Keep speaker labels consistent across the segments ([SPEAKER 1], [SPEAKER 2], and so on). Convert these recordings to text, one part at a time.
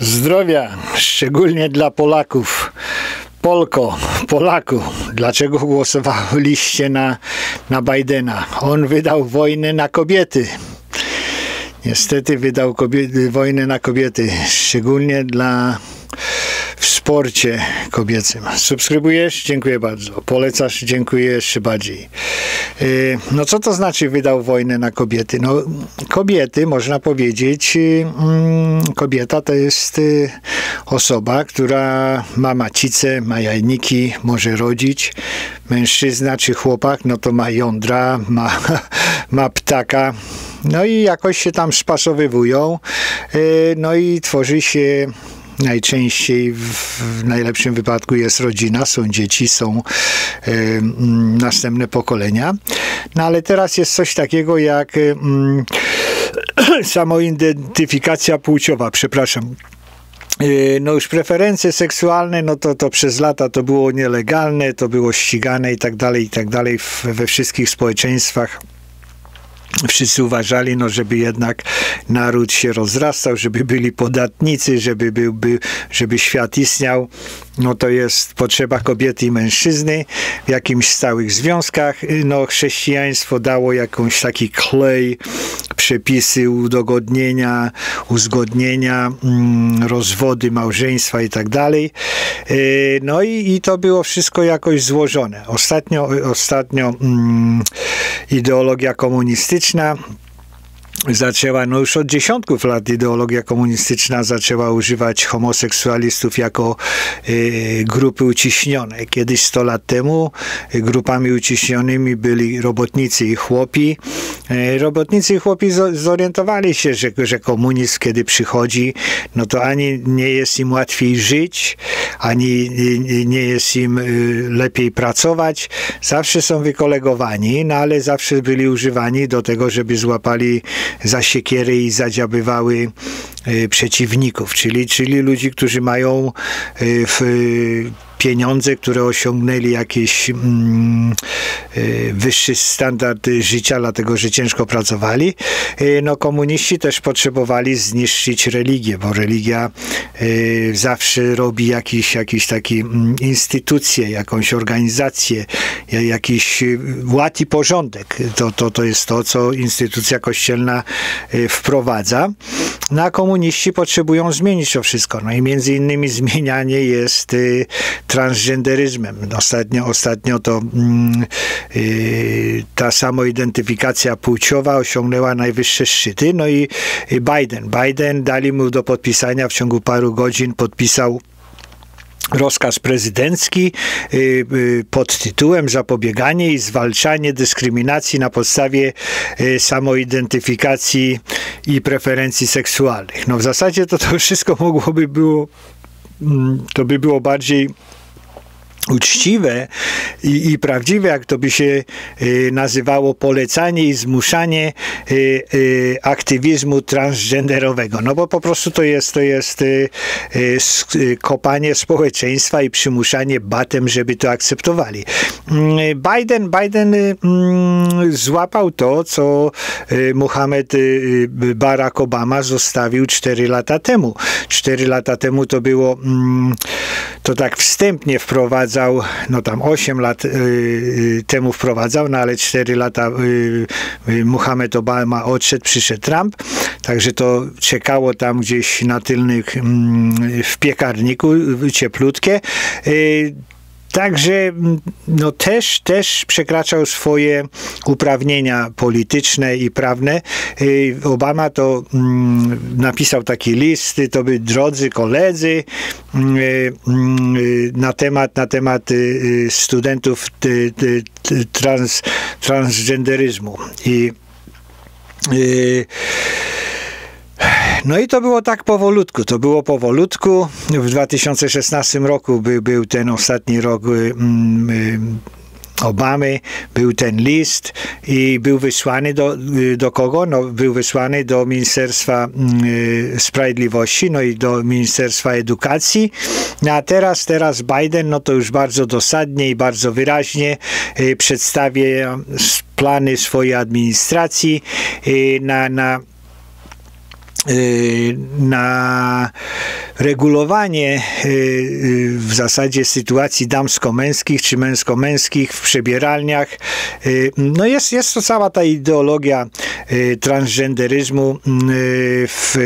[SPEAKER 1] Zdrowia, szczególnie dla Polaków. Polko, Polaku, dlaczego głosowaliście na, na Bidena? On wydał wojnę na kobiety. Niestety wydał kobiety, wojnę na kobiety, szczególnie dla sporcie kobiecym. Subskrybujesz? Dziękuję bardzo. Polecasz? Dziękuję jeszcze bardziej. Y, no co to znaczy wydał wojnę na kobiety? No kobiety, można powiedzieć, y, mm, kobieta to jest y, osoba, która ma macicę, ma jajniki, może rodzić. Mężczyzna czy chłopak, no to ma jądra, ma, ma ptaka, no i jakoś się tam spasowywują, no i tworzy się najczęściej w, najlepszym wypadku jest rodzina, są dzieci, są y, następne pokolenia. No ale teraz jest coś takiego jak y, y, samoidentyfikacja płciowa, przepraszam. No już preferencje seksualne, no to, to przez lata to było nielegalne, to było ścigane i tak dalej, i tak dalej we wszystkich społeczeństwach wszyscy uważali, no, żeby jednak naród się rozrastał, żeby byli podatnicy, żeby, był, by, żeby świat istniał, no to jest potrzeba kobiety i mężczyzny w jakimś stałych związkach. No, chrześcijaństwo dało jakąś taki klej, przepisy udogodnienia, uzgodnienia, mm, rozwody, małżeństwa i tak dalej. E, no i, i to było wszystko jakoś złożone. Ostatnio, ostatnio mm, ideologia komunistyczna zaczęła, no już od dziesiątków lat ideologia komunistyczna zaczęła używać homoseksualistów jako y, grupy uciśnione. Kiedyś 100 lat temu y, grupami uciśnionymi byli robotnicy i chłopi. Y, robotnicy i chłopi zorientowali się, że, że komunizm kiedy przychodzi, no to ani nie jest im łatwiej żyć, ani nie jest im lepiej pracować. Zawsze są wykolegowani, no ale zawsze byli używani do tego, żeby złapali za siekiery i zadziabywały e, przeciwników, czyli, czyli ludzi, którzy mają e, w pieniądze, które osiągnęli jakiś mm, y, wyższy standard życia, dlatego że ciężko pracowali. Y, no, komuniści też potrzebowali zniszczyć religię, bo religia y, zawsze robi jakiś, jakiś taki mm, instytucję, jakąś organizację, jakiś ład i porządek. To, to, to jest to, co instytucja kościelna wprowadza. No, a komuniści potrzebują zmienić to wszystko. No i między innymi zmienianie jest transgenderyzmem. Ostatnio, ostatnio to mm, y, ta samoidentyfikacja płciowa osiągnęła najwyższe szczyty. No i Biden. Biden dali mu do podpisania w ciągu paru godzin, podpisał rozkaz prezydencki y, y, pod tytułem Zapobieganie i zwalczanie dyskryminacji na podstawie y, samoidentyfikacji i preferencji seksualnych. No w zasadzie to to wszystko mogłoby było mm, to by było bardziej uczciwe i, i, prawdziwe, jak to by się y, nazywało, polecanie i zmuszanie y, y, aktywizmu transgenderowego. No bo po prostu to jest, to jest kopanie społeczeństwa i przymuszanie batem, żeby to akceptowali. Mm, Biden, Biden mm, złapał to, co Muhammad Barack Obama zostawił 4 lata temu. 4 lata temu to było, mm, to tak wstępnie wprowadzał wprowadzał, no tam 8 lat y, y, temu wprowadzał, no ale 4 lata y, Muhammad Obama odszedł, przyszedł Trump, także to czekało tam gdzieś na tylnych mm, w piekarniku cieplutkie. Także mm, no też, też przekraczał swoje uprawnienia polityczne i prawne. Y, Obama to mm, napisał taki list, to by drodzy koledzy mm, y, na temat, na temat y, studentów trans, transgenderyzmu. I no i to było tak powolutku, to było powolutku. W 2016 roku był, był ten ostatni rok mm, y, Obamy, był ten list i był wysłany do, y, do kogo? No, był wysłany do Ministerstwa y, Sprawiedliwości, no i do Ministerstwa Edukacji. No, a teraz, teraz Biden, no to już bardzo dosadnie i bardzo wyraźnie y, przedstawia plany swojej administracji y, na, na Y, na regulowanie y, y, w zasadzie sytuacji damsko-męskich czy męsko-męskich w przebieralniach. No jest, jest to cała ta ideologia transgenderyzmu w,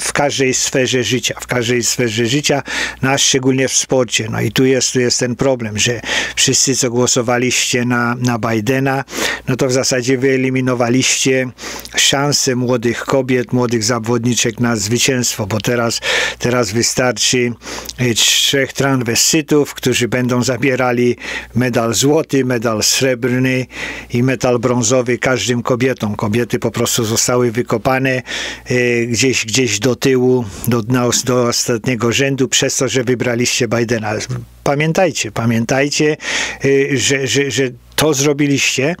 [SPEAKER 1] w każdej sferze życia, w każdej sferze życia, no a szczególnie w sporcie. No i tu jest, tu jest ten problem, że wszyscy, co głosowaliście na, na Bidena, no to w zasadzie wyeliminowaliście szanse młodych kobiet, młodych zawodniczek na zwycięstwo, bo teraz, teraz wystarczy e, trzech transwestytów, którzy będą zabierali medal złoty, medal srebrny i medal brązowy każdym kobietom. Kobiety po prostu zostały wykopane e, gdzieś, gdzieś do tyłu, do, do ostatniego rzędu przez to, że wybraliście Bidena. Pamiętajcie, pamiętajcie, e, że, że, że to zrobiliście.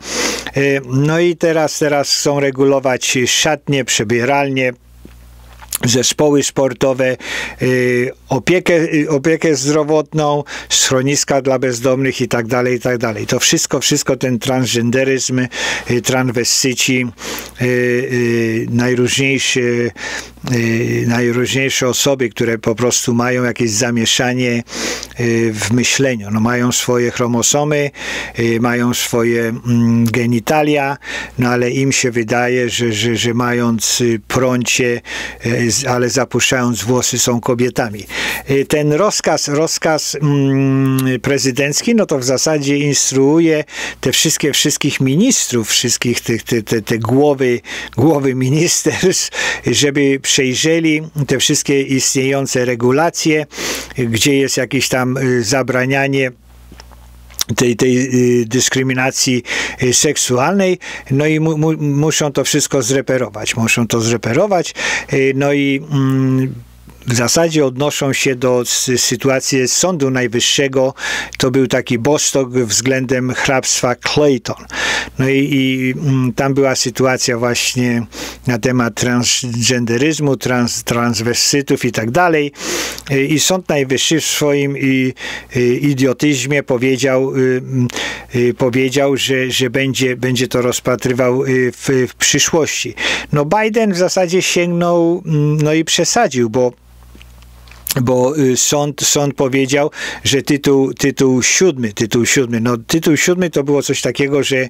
[SPEAKER 1] No i teraz, teraz chcą regulować szatnie, przebieralnie, zespoły sportowe, y, opiekę, y, opiekę zdrowotną, schroniska dla bezdomnych i tak dalej, i tak dalej. To wszystko, wszystko ten transgenderyzm, y, transwestyci, najróżniejsze, najróżniejsze osoby, które po prostu mają jakieś zamieszanie w myśleniu. No, mają swoje chromosomy, mają swoje mm, genitalia, no ale im się wydaje, że, że, że mając prącie ale zapuszczając włosy są kobietami. Y, ten rozkaz, rozkaz mm, prezydencki, no to w zasadzie instruuje te wszystkie, wszystkich ministrów, wszystkich tych, te, te, te głowy, głowy ministerstw, żeby przejrzeli te wszystkie istniejące regulacje, gdzie jest jakieś tam y, zabranianie tej, tej y, dyskryminacji y, seksualnej, no i mu, mu, muszą to wszystko zreperować, muszą to zreperować, no i mm, w zasadzie odnoszą się do sytuacji Sądu Najwyższego. To był taki bostok względem hrabstwa Clayton. No i, i mm, tam była sytuacja właśnie na temat transgenderyzmu, trans, transwestytów i tak dalej. I Sąd Najwyższy w swoim i, i idiotyzmie powiedział, y, y, powiedział że, że będzie, będzie to rozpatrywał y, w, w przyszłości. No Biden w zasadzie sięgnął mm, no i przesadził, bo bo y, sąd, sąd powiedział, że tytuł, tytuł siódmy, tytuł siódmy, no tytuł siódmy to było coś takiego, że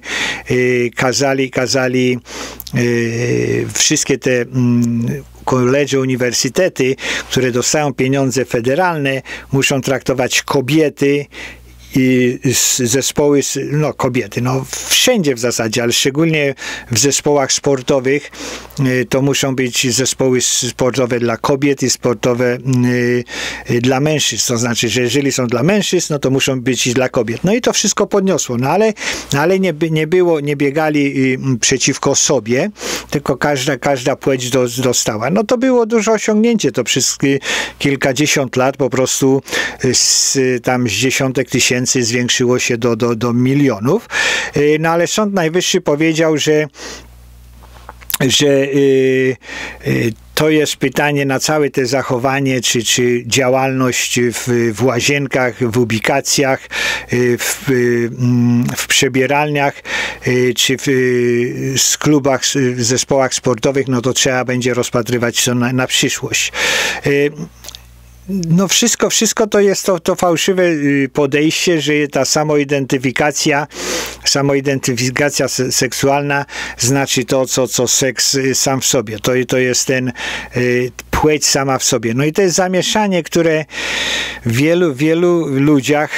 [SPEAKER 1] y, kazali, kazali y, wszystkie te mm, koledże, uniwersytety, które dostają pieniądze federalne, muszą traktować kobiety i zespoły, no kobiety, no wszędzie w zasadzie, ale szczególnie w zespołach sportowych y, to muszą być zespoły sportowe dla kobiet i sportowe y, y, dla mężczyzn. To znaczy, że jeżeli są dla mężczyzn, no to muszą być i dla kobiet. No i to wszystko podniosło, no ale, no ale nie, nie było, nie biegali przeciwko sobie, tylko każda, każda płeć do, dostała. No to było duże osiągnięcie, to przez kilkadziesiąt lat po prostu z, tam z dziesiątek tysięcy tysięcy zwiększyło się do, do, do milionów. Y, no ale Sąd Najwyższy powiedział, że że y, y, to jest pytanie na całe te zachowanie, czy, czy działalność w, w łazienkach, w ubikacjach, w, mm, w przebieralniach, czy w, w klubach, w zespołach sportowych, no to trzeba będzie rozpatrywać to na, na przyszłość no wszystko, wszystko to jest to, to fałszywe y, podejście, że ta samoidentyfikacja, samoidentyfikacja seksualna znaczy to, co, co seks y, sam w sobie. To, to jest ten y, płeć sama w sobie. No i to jest zamieszanie, które w wielu, wielu ludziach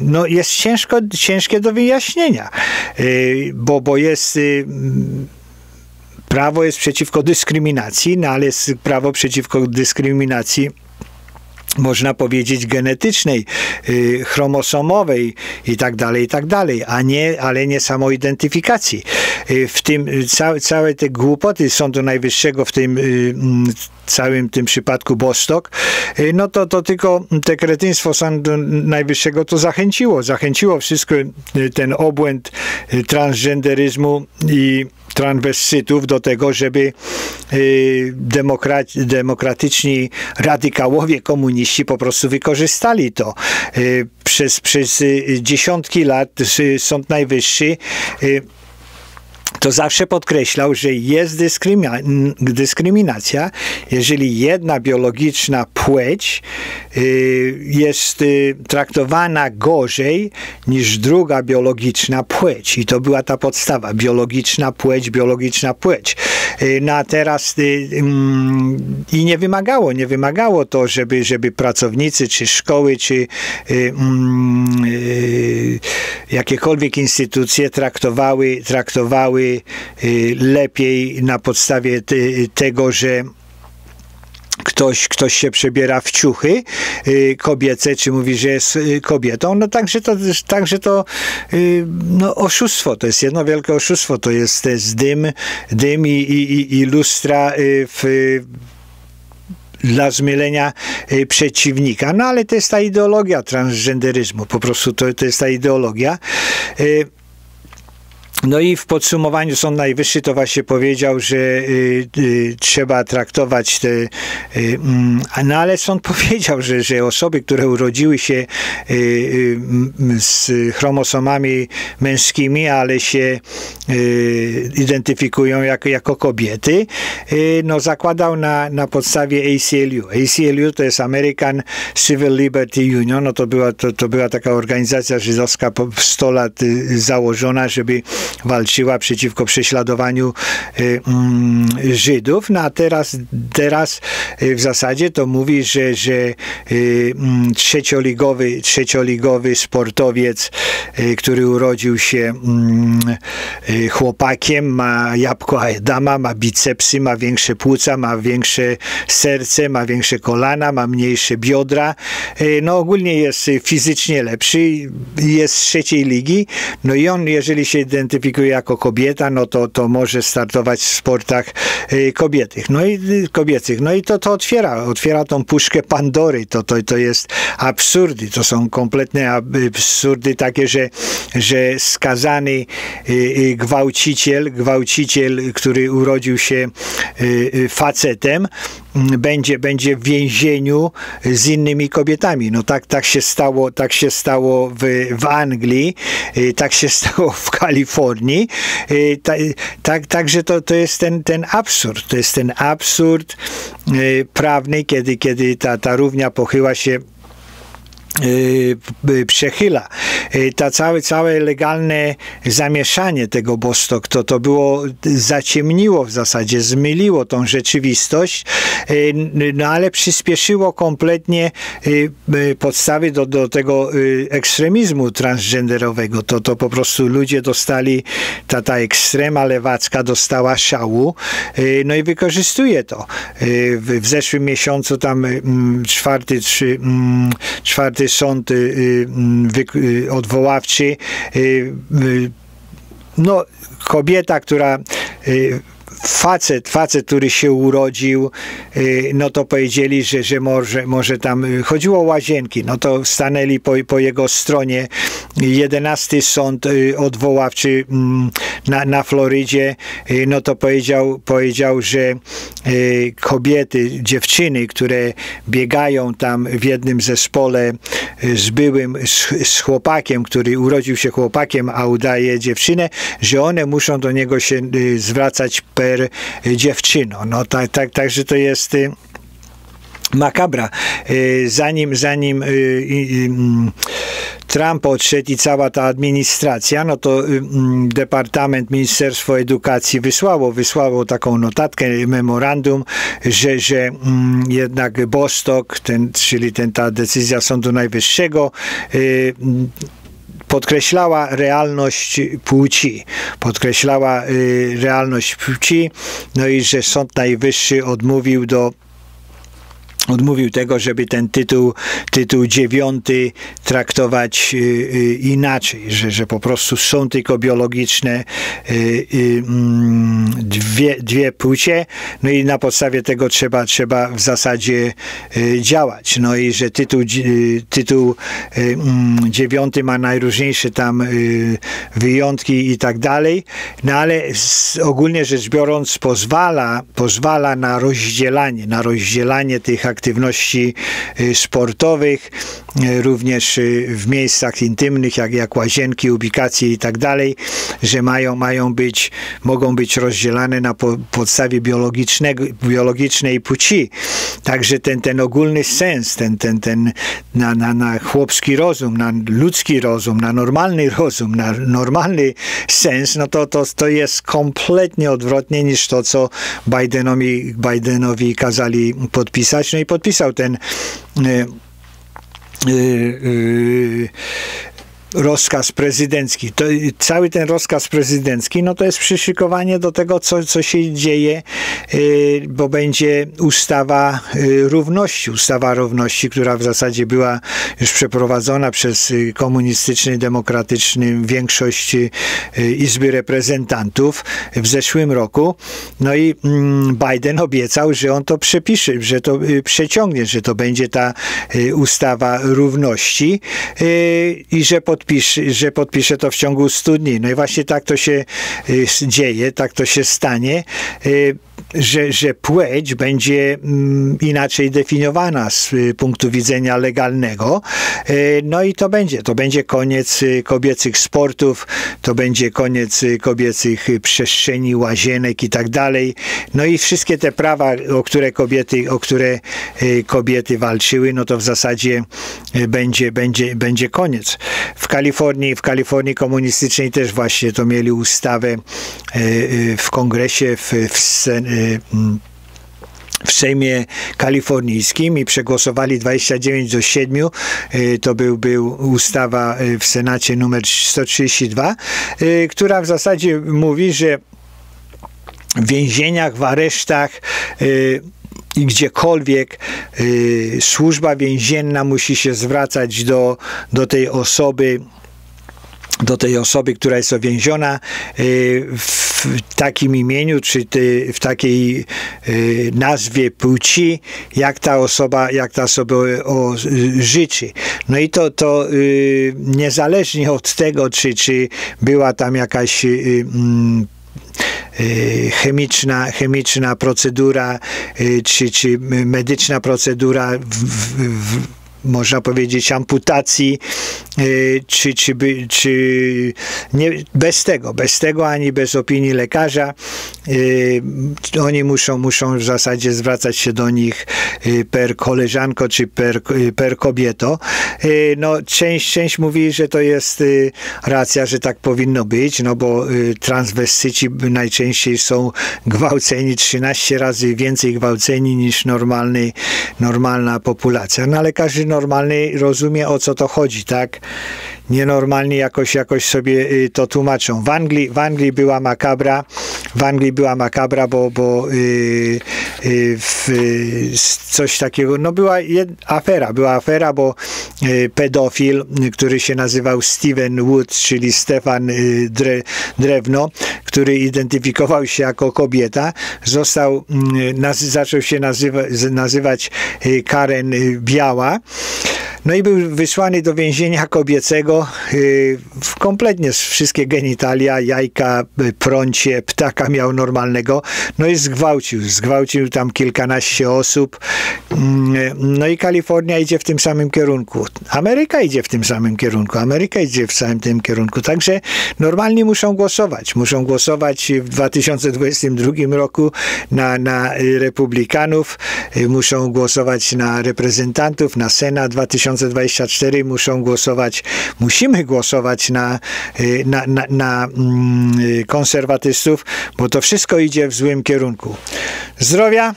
[SPEAKER 1] no jest ciężko, ciężkie do wyjaśnienia, bo, bo jest prawo jest przeciwko dyskryminacji, no ale jest prawo przeciwko dyskryminacji można powiedzieć genetycznej, y, chromosomowej i tak dalej, i tak dalej, a nie, ale nie samoidentyfikacji. Y, w tym y, ca, całe te głupoty Sądu Najwyższego w tym mm, całym tym przypadku Bostok, no to, to tylko te kretyństwo Sądu Najwyższego to zachęciło, zachęciło wszystko ten obłęd transgenderyzmu i transwestytów do tego, żeby y, demokratyczni radykałowie komuniści po prostu wykorzystali to. Y, przez, przez y, dziesiątki lat Sąd Najwyższy to zawsze podkreślał, że jest dyskryminacja, jeżeli jedna biologiczna płeć y, jest y, traktowana gorzej niż druga biologiczna płeć. I to była ta podstawa. Biologiczna płeć, biologiczna płeć. Y, no a teraz mm, i nie wymagało, nie wymagało to, żeby, żeby pracownicy, czy szkoły, czy mm, jakiekolwiek instytucje traktowały, traktowały lepiej na podstawie tego, że ktoś, ktoś się przebiera w ciuchy y, kobiece, czy mówi, że jest y, kobietą, no także to, także to y, no, oszustwo, to jest jedno wielkie oszustwo, to jest, to jest dym, dym i, i, i lustra w dla zmielenia przeciwnika. No ale to jest ta ideologia transgenderyzmu, po prostu to, to jest ta ideologia. No i w podsumowaniu Sąd Najwyższy to właśnie powiedział, że y, y, trzeba traktować te, y, mm, no ale sąd powiedział, że, że osoby, które urodziły się y, y, z chromosomami męskimi, ale się y, identyfikują jako, jako kobiety, no zakładał na, na podstawie ACLU. ACLU to jest American Civil Liberty Union, no to była, to, to była taka organizacja żydowska po 100 lat założona, żeby walczyła przeciwko prześladowaniu y, mm, Żydów, no a teraz, teraz y, w zasadzie to mówi, że, że y, mm, trzecioligowy, trzecioligowy sportowiec, który urodził się mm, chłopakiem, ma jabłko Adama, ma bicepsy, ma większe płuca, ma większe serce, ma większe kolana, ma mniejsze biodra, no ogólnie jest fizycznie lepszy, jest z trzeciej ligi, no i on, jeżeli się identyfikuje identyfikuje jako kobieta, no to, to może startować w sportach y, kobietych. No i y, kobiecych. No i to, to otwiera, otwiera tą puszkę Pandory. To, to, to jest absurdy. To są kompletne absurdy takie, że, że skazany y, gwałciciel, gwałciciel, który urodził się facetem, będzie, będzie w więzieniu z innymi kobietami. No tak, tak się stało, tak się stało w, w Anglii, y, tak się stało w Kalifornii. Y, tak, także to, to jest ten, ten absurd. To jest ten absurd y, prawny, kiedy, kiedy ta, ta równia pochyła się przechyla. Y, ta całe, całe legalne zamieszanie tego Bostok, to, to było, zaciemniło w zasadzie, zmyliło tą rzeczywistość, no ale przyspieszyło kompletnie podstawy do, do tego ekstremizmu transgenderowego. To, to po prostu ludzie dostali, ta, ta ekstrema lewacka dostała szału, no i wykorzystuje to. W, w zeszłym miesiącu tam czwarty, trzy, czwarty sąd y, y, odwoławczy. Y, no, kobieta, która facet, facet, który się urodził, y, no to powiedzieli, że, że może, może tam y, chodziło o łazienki, no to stanęli po, po jego stronie. Jedenasty sąd y, odwoławczy mm, na, na Florydzie, no to powiedział, powiedział, że kobiety, dziewczyny, które biegają tam w jednym zespole z byłym, z, z chłopakiem, który urodził się chłopakiem, a udaje dziewczynę, że one muszą do niego się zwracać per dziewczyno. No tak, tak, także to jest y, makabra. Y, zanim, zanim y, mm, Trump odszedł i cała ta administracja, no to mm, Departament Ministerstwo Edukacji wysłało, wysłało taką notatkę, memorandum, że, że mm, jednak Bostock, ten, czyli ten, ta decyzja Sądu Najwyższego podkreślała realność płci, podkreślała y, realność płci, no i że Sąd Najwyższy odmówił do odmówił tego, żeby ten tytuł, tytuł dziewiąty traktować y, y, inaczej, że, że po prostu są tylko biologiczne y, mm, dwie, dwie płcie, no i na podstawie tego trzeba, trzeba w zasadzie działać. No i że tytuł, tytuł mm, dziewiąty ma najróżniejsze tam wyjątki i tak dalej, no ale ogólnie rzecz biorąc pozwala, pozwala na rozdzielanie, na rozdzielanie tych aktywności sportowych, również w miejscach intymnych, jak, jak łazienki, ubikacje i tak dalej, że mają, mają być, mogą być rozdzielane na po, podstawie biologicznego, biologicznej płci. Także ten, ten ogólny sens, ten, ten, ten na, na, na chłopski rozum, na ludzki rozum, na normalny rozum, na normalny sens, no to, to, to jest kompletnie odwrotnie niż to, co Bidenowi, Bidenowi kazali podpisać. No podpisał ten Yy, yy, rozkaz prezydencki. To, cały ten rozkaz prezydencki, no to jest przyszykowanie do tego, co, co się dzieje, yy, bo będzie ustawa yy, równości, ustawa równości, która w zasadzie była już przeprowadzona przez yy, komunistyczny, demokratyczny większość Izby Reprezentantów w zeszłym roku. No i mm, Biden obiecał, że on to przepisze, że to przeciągnie, że to będzie ta ustawa równości i że pod podpisze, że podpisze to w ciągu 100 dni. No i właśnie tak to się y, dzieje, tak to się stanie. Że, że płeć będzie mm, inaczej definiowana z y, punktu widzenia legalnego. Y, no i to będzie, to będzie koniec y, kobiecych sportów, to będzie koniec kobiecych przestrzeni, łazienek i tak dalej. No i wszystkie te prawa, o które kobiety, o które kobiety walczyły, no to w zasadzie będzie, będzie, będzie koniec. W Kalifornii, w Kalifornii komunistycznej też właśnie to mieli ustawę w kongresie, w, w w Sejmie Kalifornijskim i przegłosowali 29 do 7. Y, to był, był ustawa y, w Senacie numer 132, y, która w zasadzie mówi, że w więzieniach, w aresztach i gdziekolwiek służba więzienna musi się zwracać do, do tej osoby, do tej osoby, która jest uwięziona w w takim imieniu, czy w takiej y, nazwie płci, jak ta osoba, jak ta osoba o, życzy. No i to, to y, niezależnie od tego, czy, czy była tam jakaś y, mm, chemiczna, chemiczna procedura, czy, czy medyczna procedura w, w, można powiedzieć, amputacji, y, czy, czy, czy nie, bez tego, bez tego ani bez opinii lekarza. Y, oni muszą, muszą w zasadzie zwracać się do nich y, per koleżanko czy per, per kobieto. No, część, część mówi, że to jest racja, że tak powinno być, no bo transwestyci najczęściej są gwałceni 13 razy więcej gwałceni niż normalny, normalna populacja. No ale każdy normalny rozumie o co to chodzi, tak? Nienormalnie jakoś, jakoś sobie y, to tłumaczą. W Anglii, w Anglii była makabra, w Anglii była makabra, bo, bo yy, yy, w, coś takiego, no była jed, afera, była afera, bo pedofil, który się nazywał Steven Wood, czyli Stefan y, Dre, Drewno, który identyfikował się jako kobieta, został, naz, zaczął się nazywa, nazywać y, Karen Biała. No i był wysłany do więzienia kobiecego yy, kompletnie wszystkie genitalia, jajka, y, prącie, ptaka miał normalnego. No i zgwałcił. Zgwałcił tam kilkanaście osób. Yy, no i Kalifornia idzie w tym samym kierunku. Ameryka idzie w tym samym kierunku. Ameryka idzie w samym tym kierunku. Także normalnie muszą głosować. Muszą głosować w 2022 roku na, na republikanów. Yy, muszą głosować na reprezentantów, na Senat 2000 2024 muszą głosować, musimy głosować na, y, na, na, na mm, y, konserwatystów, bo to wszystko idzie w złym kierunku. Zdrowia,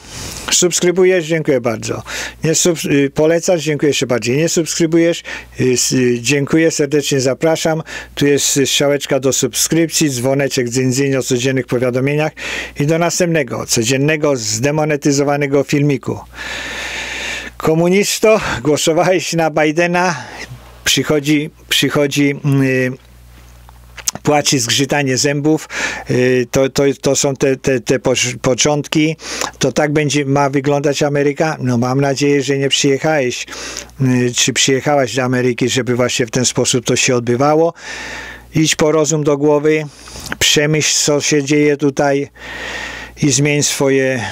[SPEAKER 1] subskrybujesz, dziękuję bardzo. Nie sub, y, polecasz, dziękuję jeszcze bardziej. Nie subskrybujesz, dziękuję, serdecznie zapraszam. Tu jest strzałeczka do subskrypcji, dzwoneczek dzyń, o codziennych powiadomieniach i do następnego, codziennego, zdemonetyzowanego filmiku. Komunisto, głosowałeś na Bidena, przychodzi, przychodzi yy, płaci zgrzytanie zębów, y, to, to, to są te, te, te początki, to tak będzie, ma wyglądać Ameryka? No mam nadzieję, że nie przyjechałeś, y, czy przyjechałaś do Ameryki, żeby właśnie w ten sposób to się odbywało. Idź po rozum do głowy, przemyśl, co się dzieje tutaj i zmień swoje,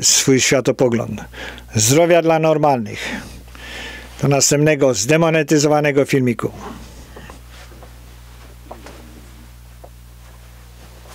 [SPEAKER 1] swój światopogląd. Zdrowia dla normalnych. Do następnego zdemonetyzowanego filmiku.